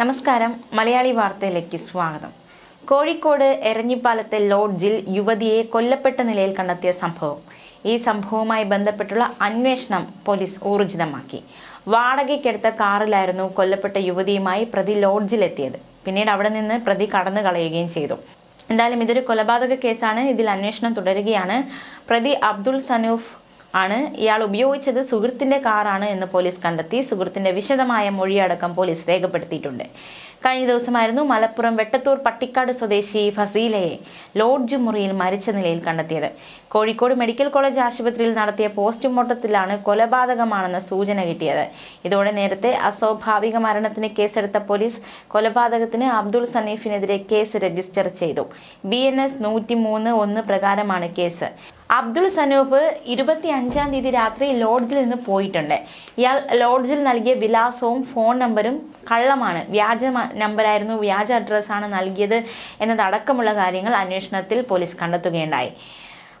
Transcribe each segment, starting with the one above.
നമസ്കാരം. മലയാളി വാർത്തയിലേക്ക് സ്വാഗതം. കോഴിക്കോട് എരഞ്ഞിപ്പാലത്തെ ലോഡ്ജിൽ യുവതിയെ കൊല്ലപ്പെട്ട നിലയിൽ കണ്ടെത്തിയ സംഭവം. ഈ സംഭവവുമായി ബന്ധപ്പെട്ടുള്ള അന്വേഷണം പോലീസ് ഊർജിതമാക്കി. വാടകയ്ക്കെടുത്ത കാറിലായിരുന്നു കൊല്ലപ്പെട്ട യുവതിയുമായി പ്രതി ലോഡ്ജിലെത്തിയത്. പിന്നീട് അവിടെ നിന്ന് പ്രതി കടന്നു കളയുകയും ചെയ്തു. എന്തായാലും ഇതൊരു കൊലപാതക കേസാണ്. ഇതിൽ അന്വേഷണം തുടരുകയാണ്. പ്രതി അബ്ദുൾ സനൂഫ് ആണ്. ഇയാൾ ഉപയോഗിച്ചത് സുഹൃത്തിന്റെ കാറാണ് എന്ന് പോലീസ് കണ്ടെത്തി. സുഹൃത്തിന്റെ വിശദമായ മൊഴിയടക്കം പോലീസ് രേഖപ്പെടുത്തിയിട്ടുണ്ട്. കഴിഞ്ഞ ദിവസമായിരുന്നു മലപ്പുറം വെട്ടത്തൂർ പട്ടിക്കാട് സ്വദേശി ഫസീലയെ ലോഡ്ജ് മുറിയിൽ മരിച്ച നിലയിൽ കണ്ടെത്തിയത്. കോഴിക്കോട് മെഡിക്കൽ കോളേജ് ആശുപത്രിയിൽ നടത്തിയ പോസ്റ്റ്മോർട്ടത്തിലാണ് കൊലപാതകമാണെന്ന സൂചന കിട്ടിയത്. ഇതോടെ നേരത്തെ അസ്വാഭാവിക മരണത്തിന് കേസെടുത്ത പോലീസ് കൊലപാതകത്തിന് അബ്ദുൾ സനീഫിനെതിരെ കേസ് രജിസ്റ്റർ ചെയ്തു. ബി എൻ എസ് നൂറ്റി മൂന്ന് ഒന്ന് പ്രകാരമാണ് കേസ്. അബ്ദുൾ സനൂഫ് ഇരുപത്തി അഞ്ചാം തീയതി രാത്രി ലോഡ്ജിൽ നിന്ന് പോയിട്ടുണ്ട്. ഇയാൾ ലോഡ്ജിൽ നൽകിയ വിലാസവും ഫോൺ നമ്പറും കള്ളമാണ്. വ്യാജ നമ്പറായിരുന്നു വ്യാജ അഡ്രസ്സാണ് നൽകിയത് എന്നതടക്കമുള്ള കാര്യങ്ങൾ അന്വേഷണത്തിൽ പോലീസ് കണ്ടെത്തുകയുണ്ടായി.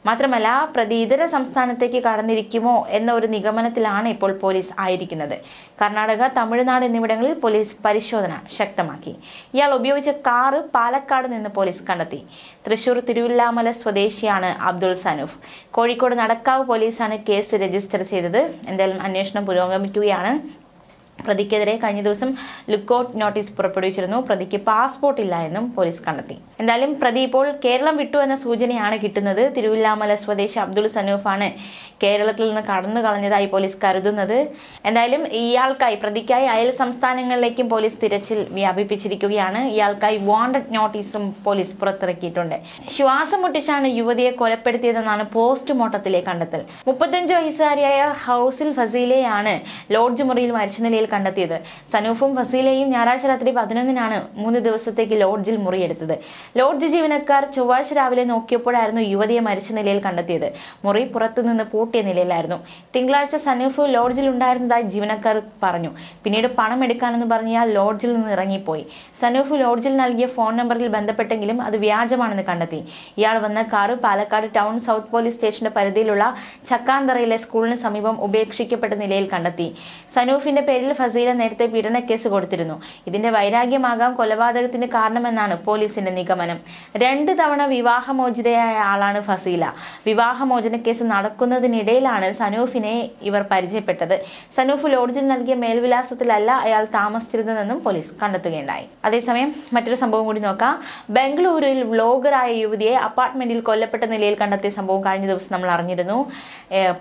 മാത്രമല്ല പ്രതി ഇതര സംസ്ഥാനത്തേക്ക് കടന്നിരിക്കുമോ എന്ന ഒരു നിഗമനത്തിലാണ് ഇപ്പോൾ പോലീസ് ആയിരിക്കുന്നത്. കർണാടക തമിഴ്നാട് എന്നിവിടങ്ങളിൽ പോലീസ് പരിശോധന ശക്തമാക്കി. ഇയാൾ ഉപയോഗിച്ച കാറ് പാലക്കാട് നിന്ന് പോലീസ് കണ്ടെത്തി. തൃശൂർ തിരുവില്ലാമല സ്വദേശിയാണ് അബ്ദുൾ സനൂഫ്. കോഴിക്കോട് നടക്കാവ് പോലീസാണ് കേസ് രജിസ്റ്റർ ചെയ്തത്. എന്തായാലും അന്വേഷണം പുരോഗമിക്കുകയാണ്. പ്രതിക്കെതിരെ കഴിഞ്ഞ ദിവസം ലുക്കൌട്ട് നോട്ടീസ് പുറപ്പെടുവിച്ചിരുന്നു. പ്രതിക്ക് പാസ്പോർട്ട് ഇല്ല എന്നും പോലീസ് കണ്ടെത്തി. എന്തായാലും പ്രതി ഇപ്പോൾ കേരളം വിട്ടു എന്ന സൂചനയാണ് കിട്ടുന്നത്. തിരുവില്ലാമല സ്വദേശി അബ്ദുൾ സനൂഫാണ് കേരളത്തിൽ നിന്ന് കടന്നു കളഞ്ഞതായി പോലീസ് കരുതുന്നത്. എന്തായാലും ഇയാൾക്കായി പ്രതിക്കായി അയൽ സംസ്ഥാനങ്ങളിലേക്കും പോലീസ് തിരച്ചിൽ വ്യാപിപ്പിച്ചിരിക്കുകയാണ്. ഇയാൾക്കായി വാണ്ടഡ് നോട്ടീസും പോലീസ് പുറത്തിറക്കിയിട്ടുണ്ട്. ശ്വാസം മുട്ടിച്ചാണ് യുവതിയെ കൊലപ്പെടുത്തിയതെന്നാണ് പോസ്റ്റ്മോർട്ടത്തിലെ കണ്ടെത്തൽ. മുപ്പത്തഞ്ച് വയസ്സുകാരിയായ ഹൗസിൽ ഫസീലയാണ് ലോഡ്ജ് മുറിയിൽ മരിച്ച നിലയിൽ കണ്ടെത്തിയത്. സനൂഫും ഫസീലയും ഞായറാഴ്ച രാത്രി പതിനൊന്നിനാണ് മൂന്ന് ദിവസത്തേക്ക് ലോഡ്ജിൽ മുറിയെടുത്തത്. ലോഡ്ജ് ജീവനക്കാർ ചൊവ്വാഴ്ച രാവിലെ നോക്കിയപ്പോഴായിരുന്നു യുവതിയെ മരിച്ച നിലയിൽ കണ്ടെത്തിയത്. മുറി പുറത്തുനിന്ന് പൂട്ടിയ നിലയിലായിരുന്നു. തിങ്കളാഴ്ച സനൂഫ് ലോഡ്ജിൽ ഉണ്ടായിരുന്നതായി ജീവനക്കാർ പറഞ്ഞു. പിന്നീട് പണം എടുക്കാനെന്ന് പറഞ്ഞ് ഇയാൾ ലോഡ്ജിൽ നിന്ന് ഇറങ്ങിപ്പോയി. സനൂഫ് ലോഡ്ജിൽ നൽകിയ ഫോൺ നമ്പറിൽ ബന്ധപ്പെട്ടെങ്കിലും അത് വ്യാജമാണെന്ന് കണ്ടെത്തി. ഇയാൾ വന്ന car Palakkad town south police സ്റ്റേഷന്റെ പരിധിയിലുള്ള ചക്കാന്തറയിലെ സ്കൂളിന് സമീപം ഉപേക്ഷിക്കപ്പെട്ട നിലയിൽ കണ്ടെത്തി. സനൂഫിന്റെ പേരിൽ ഫസീല നേരത്തെ പീഡനക്കേസ് കൊടുത്തിരുന്നു. ഇതിന്റെ വൈരാഗ്യമാകാം കൊലപാതകത്തിന് കാരണമെന്നാണ് പോലീസിന്റെ നിഗമനം. രണ്ട് തവണ വിവാഹമോചിതയായ ആളാണ് ഫസീല. വിവാഹമോചന കേസ് നടക്കുന്നതിനിടയിലാണ് സനൂഫിനെ ഇവർ പരിചയപ്പെട്ടത്. സനൂഫ് ലോഡ്ജിൽ നൽകിയ മേൽവിലാസത്തിലല്ല അയാൾ താമസിച്ചിരുന്നതെന്നും പോലീസ് കണ്ടെത്തുകയുണ്ടായി. അതേസമയം മറ്റൊരു സംഭവം കൂടി നോക്കാം. ബംഗളൂരുവിൽ വ്ലോഗറായ യുവതിയെ അപ്പാർട്ട്മെന്റിൽ കൊല്ലപ്പെട്ട നിലയിൽ കണ്ടെത്തിയ സംഭവം കഴിഞ്ഞ ദിവസം നമ്മൾ അറിഞ്ഞിരുന്നു.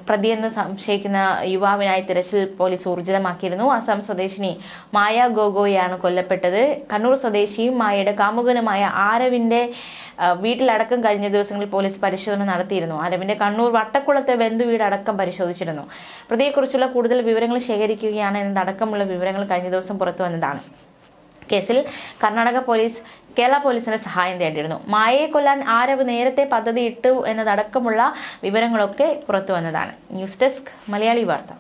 പ്രതിയെന്ന് സംശയിക്കുന്ന യുവാവിനായി തിരച്ചിൽ പോലീസ് ഊർജിതമാക്കിയിരുന്നു അസം സ്വദേശിനി മായ ഗോഗോയാണ് കൊല്ലപ്പെട്ടത്. കണ്ണൂർ സ്വദേശിയും മായയുടെ കാമുകനുമായ ആരവിന്റെ വീട്ടിലടക്കം കഴിഞ്ഞ ദിവസങ്ങളിൽ പോലീസ് പരിശോധന നടത്തിയിരുന്നു. ആരവിന്റെ കണ്ണൂർ വട്ടക്കുളത്തെ ബന്ധു വീടടക്കം പരിശോധിച്ചിരുന്നു. പ്രതിയെക്കുറിച്ചുള്ള കൂടുതൽ വിവരങ്ങൾ ശേഖരിക്കുകയാണ് എന്നതടക്കമുള്ള വിവരങ്ങൾ കഴിഞ്ഞ ദിവസം പുറത്തു വന്നതാണ്. കേസിൽ കർണാടക പോലീസ് കേരള പോലീസിന്റെ സഹായം തേടിയിരുന്നു. മായയെ കൊല്ലാൻ ആരവ് നേരത്തെ പദ്ധതി ഇട്ടു എന്നതടക്കമുള്ള വിവരങ്ങളൊക്കെ പുറത്തു വന്നതാണ്. ന്യൂസ് ഡെസ്ക് മലയാളി വാർത്ത.